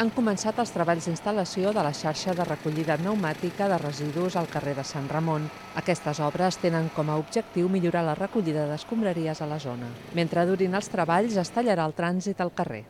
han començat els treballs d'instal·lació de la xarxa de recollida pneumàtica de residus al carrer de Sant Ramon. Aquestes obres tenen com a objectiu millorar la recollida d'escombraries a la zona. Mentre durin els treballs, es tallarà el trànsit al carrer.